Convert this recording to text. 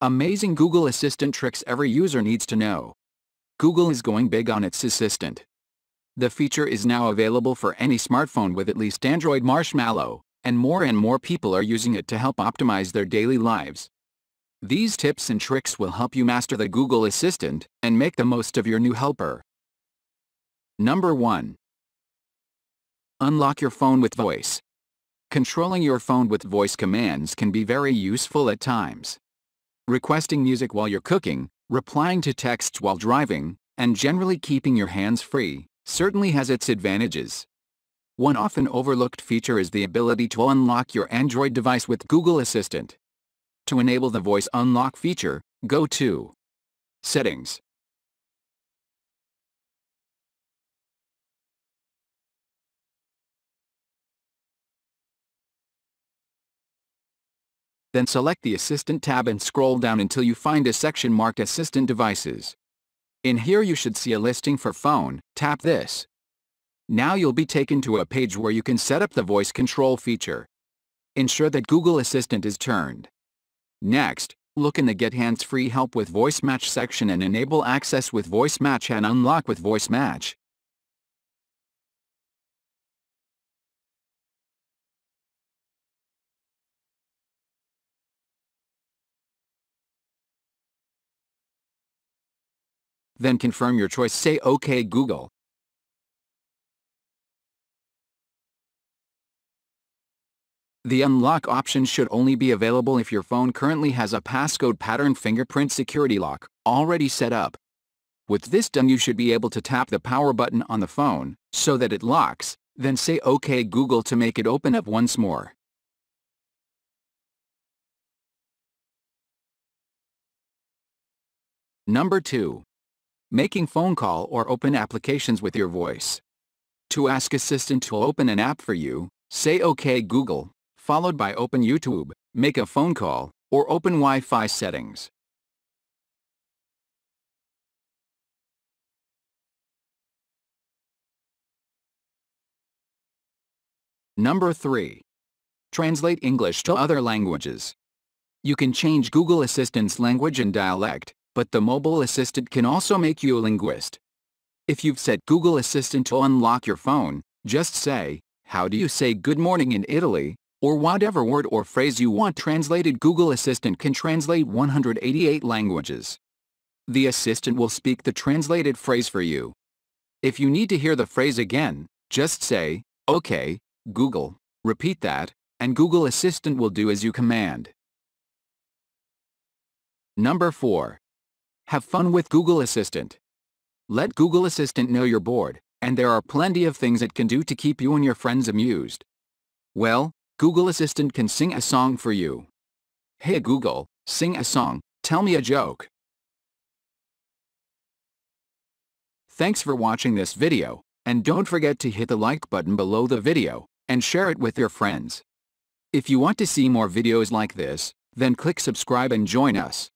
Amazing Google Assistant tricks every user needs to know. Google is going big on its Assistant. The feature is now available for any smartphone with at least Android Marshmallow, and more and more people are using it to help optimize their daily lives. These tips and tricks will help you master the Google Assistant and make the most of your new helper. Number 1. Unlock your phone with voice. Controlling your phone with voice commands can be very useful at times requesting music while you're cooking, replying to texts while driving, and generally keeping your hands free, certainly has its advantages. One often overlooked feature is the ability to unlock your Android device with Google Assistant. To enable the voice unlock feature, go to Settings, Then select the Assistant tab and scroll down until you find a section marked Assistant Devices. In here you should see a listing for phone, tap this. Now you'll be taken to a page where you can set up the voice control feature. Ensure that Google Assistant is turned. Next, look in the Get Hands-Free Help with Voice Match section and enable access with Voice Match and unlock with Voice Match. Then confirm your choice say OK Google. The unlock option should only be available if your phone currently has a passcode pattern fingerprint security lock already set up. With this done you should be able to tap the power button on the phone so that it locks, then say OK Google to make it open up once more. Number 2 making phone call or open applications with your voice. To ask Assistant to open an app for you, say OK Google, followed by open YouTube, make a phone call, or open Wi-Fi settings. Number 3. Translate English to other languages. You can change Google Assistant's language and dialect, but the mobile assistant can also make you a linguist. If you've set Google Assistant to unlock your phone, just say, how do you say good morning in Italy, or whatever word or phrase you want translated Google Assistant can translate 188 languages. The assistant will speak the translated phrase for you. If you need to hear the phrase again, just say, OK, Google, repeat that, and Google Assistant will do as you command. Number 4. Have fun with Google Assistant. Let Google Assistant know you're bored, and there are plenty of things it can do to keep you and your friends amused. Well, Google Assistant can sing a song for you. Hey Google, sing a song, tell me a joke. Thanks for watching this video, and don't forget to hit the like button below the video, and share it with your friends. If you want to see more videos like this, then click subscribe and join us.